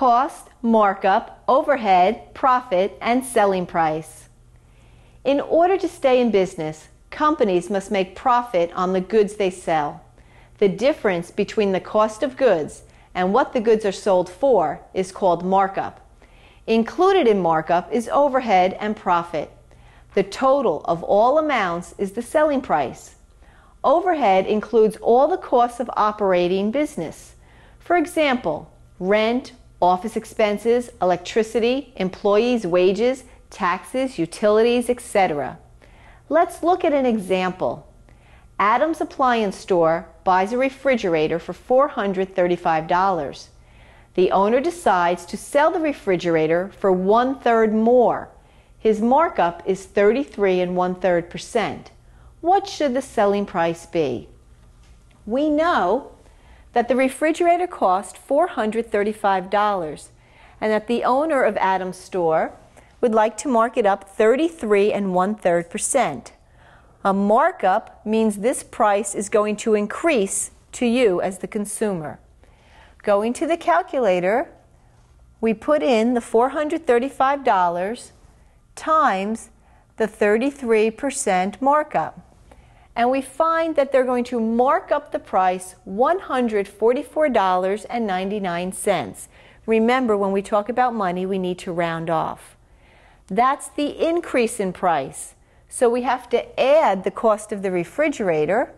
cost, markup, overhead, profit, and selling price. In order to stay in business, companies must make profit on the goods they sell. The difference between the cost of goods and what the goods are sold for is called markup. Included in markup is overhead and profit. The total of all amounts is the selling price. Overhead includes all the costs of operating business. For example, rent, office expenses, electricity, employees' wages, taxes, utilities, etc. Let's look at an example. Adams Appliance Store buys a refrigerator for $435. The owner decides to sell the refrigerator for one third more. His markup is 33 and one third percent. What should the selling price be? We know that the refrigerator cost $435 and that the owner of Adams Store would like to mark it up 33 and one third percent. A markup means this price is going to increase to you as the consumer. Going to the calculator, we put in the $435 times the 33% markup. And we find that they're going to mark up the price $144.99. Remember, when we talk about money, we need to round off. That's the increase in price. So we have to add the cost of the refrigerator,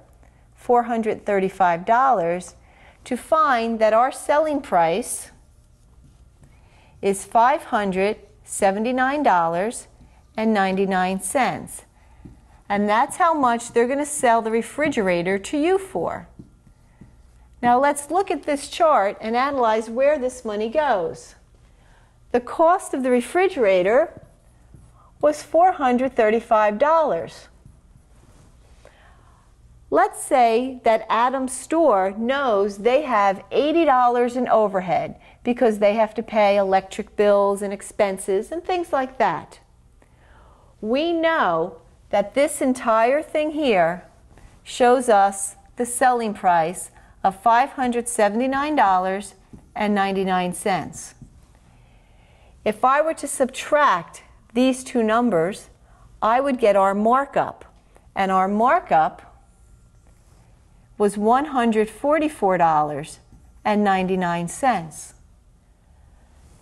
$435, to find that our selling price is $579.99. And that's how much they're going to sell the refrigerator to you for. Now let's look at this chart and analyze where this money goes. The cost of the refrigerator was $435. Let's say that Adam's store knows they have $80 in overhead because they have to pay electric bills and expenses and things like that. We know that this entire thing here shows us the selling price of $579.99. If I were to subtract these two numbers, I would get our markup. And our markup was $144.99.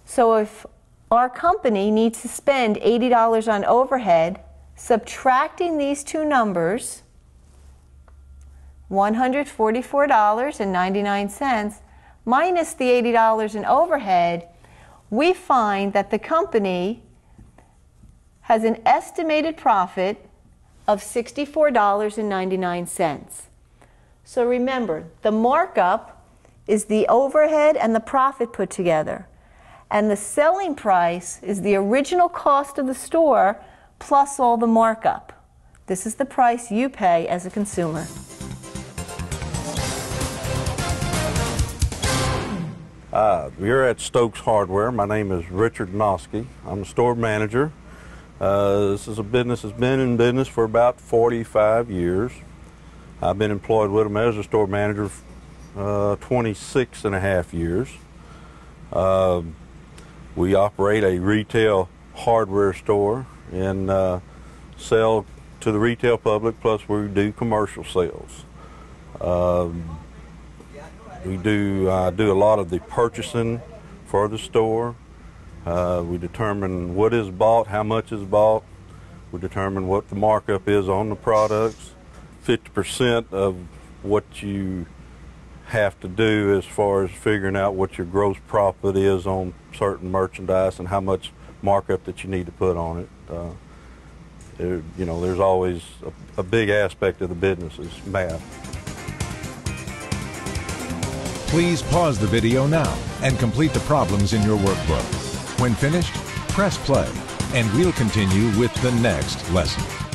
So if our company needs to spend $80 on overhead, subtracting these two numbers, $144.99 minus the $80 in overhead, we find that the company has an estimated profit of $64.99. So remember, the markup is the overhead and the profit put together. And the selling price is the original cost of the store plus all the markup. This is the price you pay as a consumer. Uh, we're at Stokes Hardware. My name is Richard Noski. I'm the store manager uh, this is a business that's been in business for about 45 years. I've been employed with them as a store manager uh, 26 and a half years. Uh, we operate a retail hardware store and uh, sell to the retail public, plus we do commercial sales. Um, we do do a lot of the purchasing for the store. Uh, we determine what is bought, how much is bought. We determine what the markup is on the products. 50% of what you have to do as far as figuring out what your gross profit is on certain merchandise and how much markup that you need to put on it. Uh, you know, there's always a, a big aspect of the business is math. Please pause the video now and complete the problems in your workbook. When finished, press play, and we'll continue with the next lesson.